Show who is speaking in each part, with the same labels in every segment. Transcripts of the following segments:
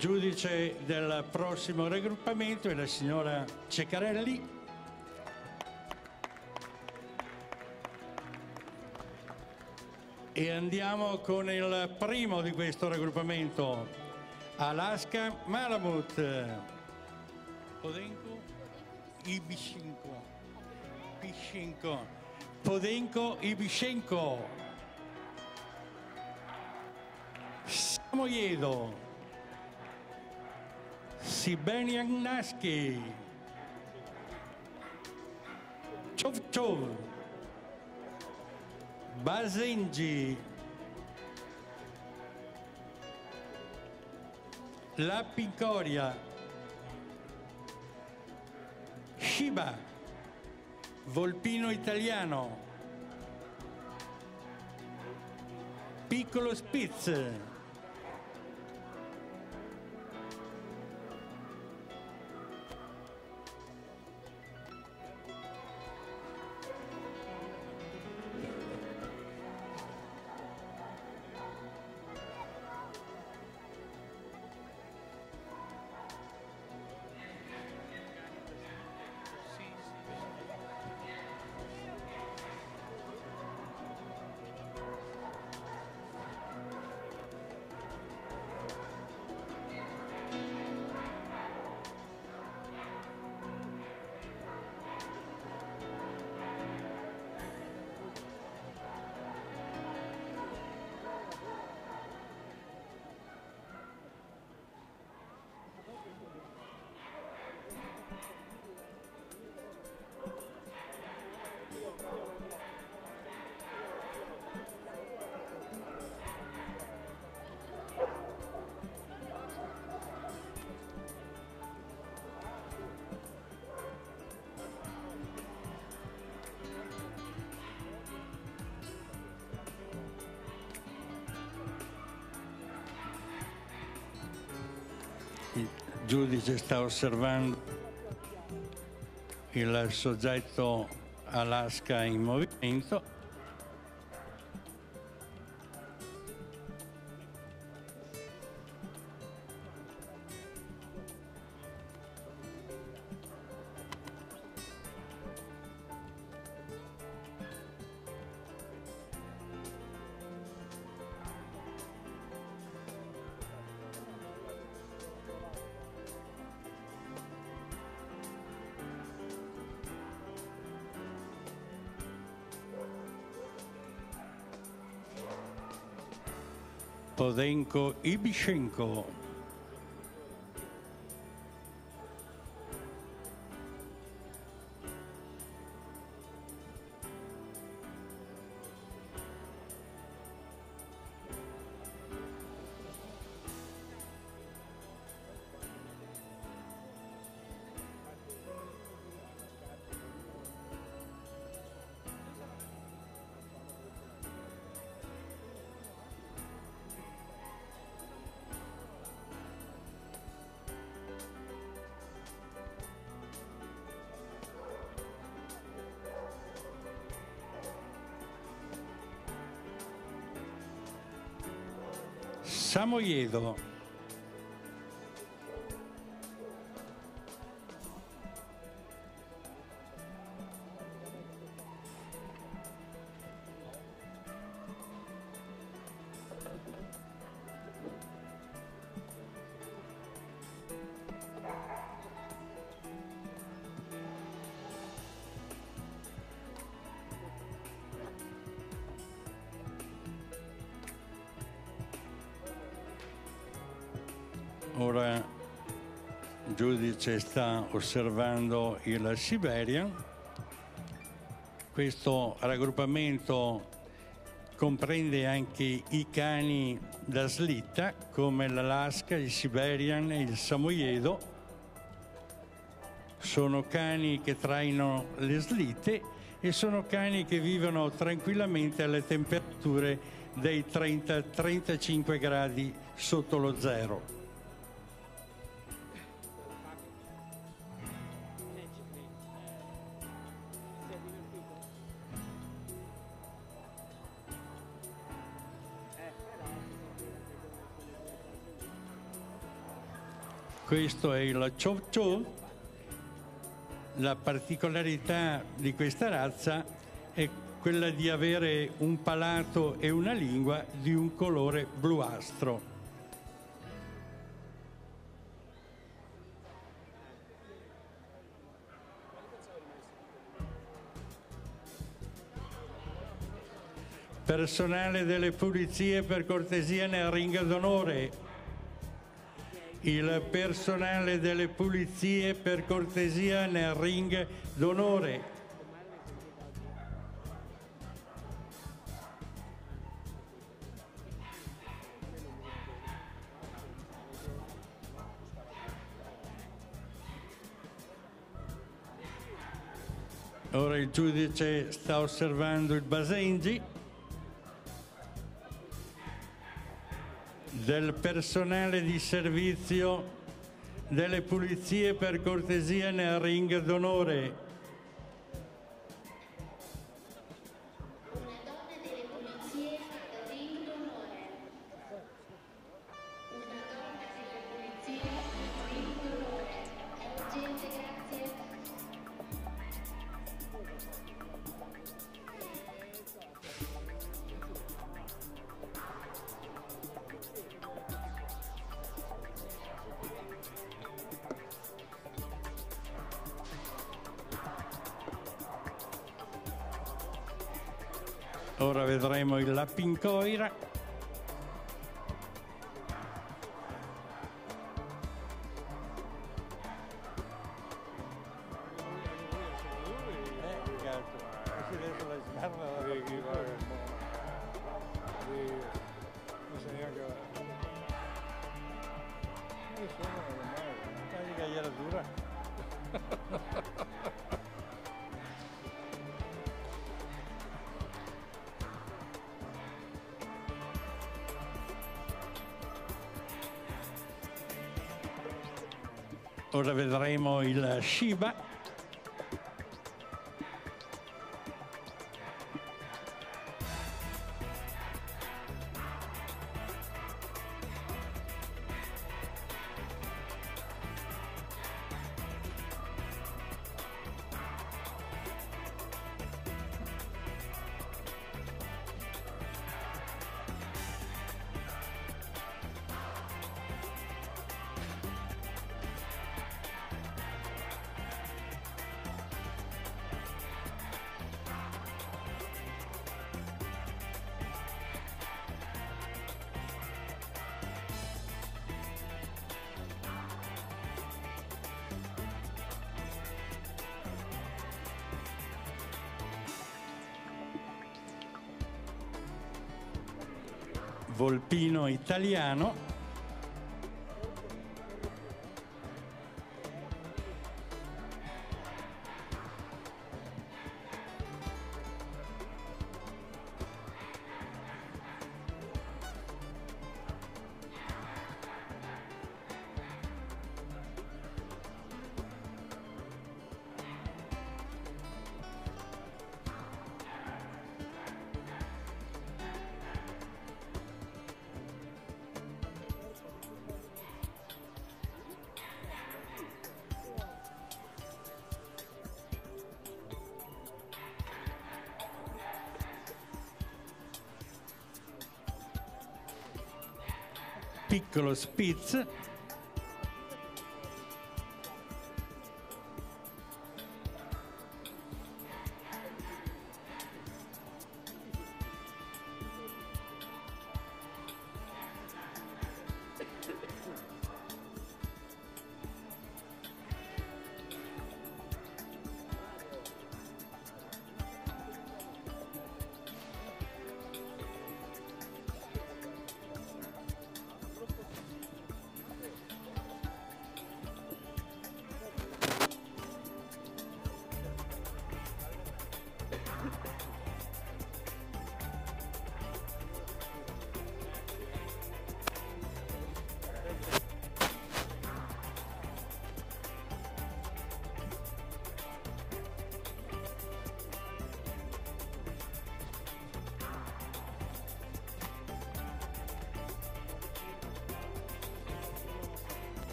Speaker 1: Giudice del prossimo raggruppamento è la signora Ceccarelli. E andiamo con il primo di questo raggruppamento, Alaska Malamut. Podenco Ibishenko. Pishenko. Podenco Ibishenko. Samoyedo. Sibenian Naski. Chov Chov. Basenji. La Pincoria. Shiba. Volpino italiano. Piccolo Spitz. Giudice sta osservando il soggetto Alaska in movimento. Podenko Ibishenko. Samoyedo. Ora giudice sta osservando il Siberian. Questo raggruppamento comprende anche i cani da slitta come l'Alaska, il Siberian e il Samoyedo. Sono cani che traino le slitte e sono cani che vivono tranquillamente alle temperature dei 30-35 gradi sotto lo zero. Questo è il Chow Chow. La particolarità di questa razza è quella di avere un palato e una lingua di un colore bluastro. Personale delle pulizie per cortesia nel ring d'onore. Il personale delle pulizie per cortesia nel ring d'onore. Ora il giudice sta osservando il Basengi. Del personale di servizio delle pulizie per cortesia nel ring d'onore. Ora vedremo il Lapincoira. Ora vedremo il Shiba. Volpino italiano. Piccolo Spitz.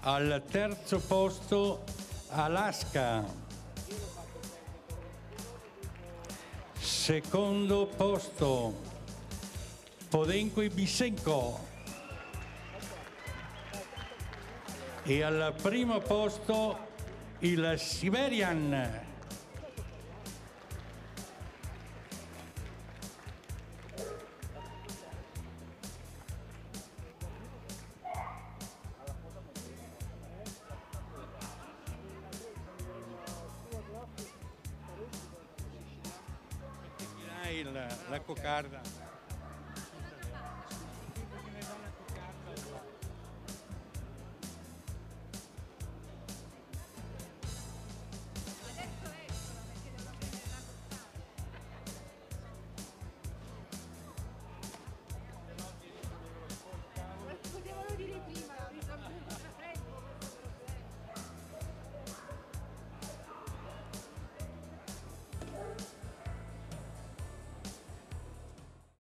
Speaker 1: Al terzo posto Alaska. Secondo posto Podenco e Bisenko. E al primo posto il Siberian. La coccarda.